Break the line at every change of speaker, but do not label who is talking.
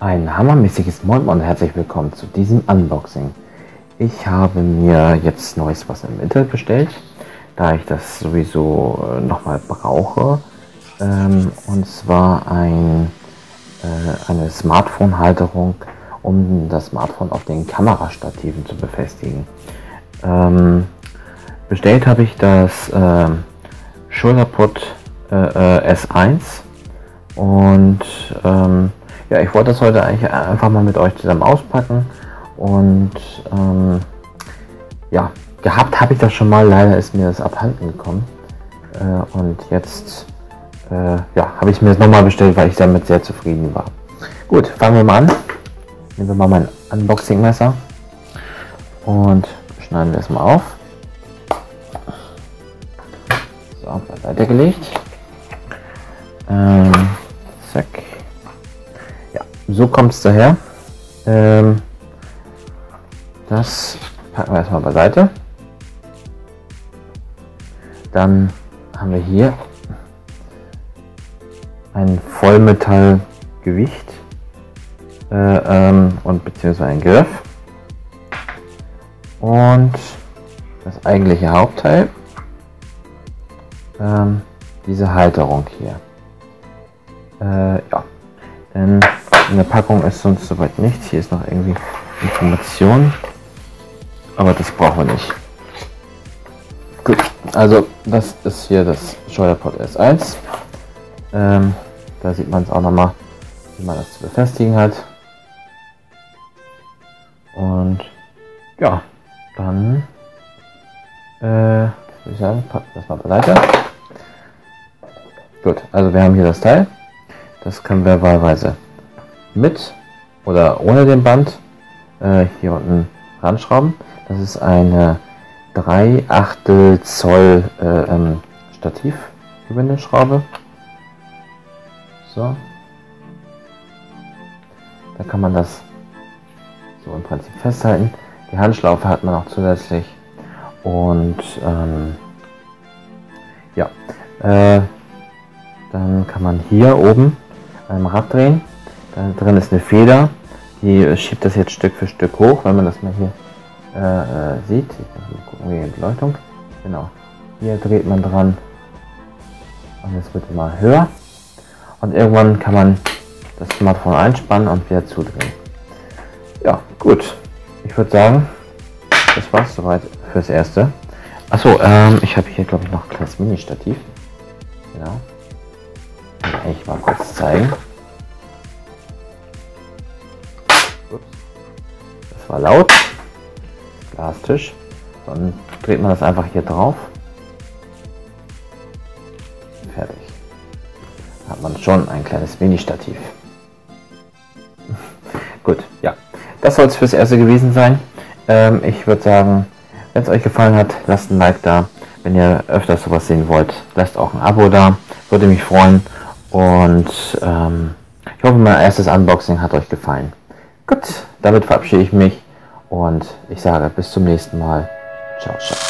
Ein hammermäßiges Moin und herzlich willkommen zu diesem Unboxing. Ich habe mir jetzt neues was im Internet bestellt, da ich das sowieso äh, nochmal brauche. Ähm, und zwar ein, äh, eine Smartphone-Halterung, um das Smartphone auf den Kamerastativen zu befestigen. Ähm, bestellt habe ich das äh, ShoulderPod äh, äh, S1 und ähm, ja, ich wollte das heute eigentlich einfach mal mit euch zusammen auspacken. Und ähm, ja, gehabt habe ich das schon mal. Leider ist mir das abhanden gekommen. Äh, und jetzt äh, ja, habe ich mir jetzt nochmal bestellt, weil ich damit sehr zufrieden war. Gut, fangen wir mal an. Nehmen wir mal mein Unboxing-Messer und schneiden wir es mal auf. So, beiseite gelegt. Ähm, so kommt es daher. Ähm, das packen wir erstmal beiseite. Dann haben wir hier ein Vollmetallgewicht äh, ähm, und beziehungsweise ein Griff. Und das eigentliche Hauptteil, ähm, diese Halterung hier. Äh, ja, denn in der Packung ist sonst soweit nichts. Hier ist noch irgendwie Information. Aber das brauchen wir nicht. Gut, also das ist hier das Steuerport S1. Ähm, da sieht man es auch nochmal, wie man das zu befestigen hat. Und ja, dann äh, würde ich sagen, packen das mal beiseite. Gut, also wir haben hier das Teil. Das können wir wahlweise mit oder ohne den Band äh, hier unten ranschrauben. Das ist eine 3 Achtel Zoll äh, ähm, Stativgewindeschraube. So. Da kann man das so im Prinzip festhalten. Die Handschlaufe hat man auch zusätzlich. Und ähm, ja, äh, dann kann man hier oben am Rad drehen da drin ist eine Feder, die schiebt das jetzt Stück für Stück hoch, wenn man das mal hier äh, äh sieht. Gucken, wie die Beleuchtung. Genau. Hier dreht man dran und es wird immer höher. Und irgendwann kann man das Smartphone einspannen und wieder zudrehen. Ja, gut. Ich würde sagen, das war's soweit fürs Erste. Achso, ähm, ich habe hier glaube ich noch ein kleines Mini-Stativ. Genau. Ich mal kurz zeigen. War laut. Glastisch. Dann dreht man das einfach hier drauf. Fertig. Dann hat man schon ein kleines Mini-Stativ. Gut, ja. Das soll es fürs Erste gewesen sein. Ähm, ich würde sagen, wenn es euch gefallen hat, lasst ein Like da. Wenn ihr öfters sowas sehen wollt, lasst auch ein Abo da. Würde mich freuen. Und ähm, ich hoffe, mein erstes Unboxing hat euch gefallen. Gut, damit verabschiede ich mich und ich sage bis zum nächsten Mal. Ciao, ciao.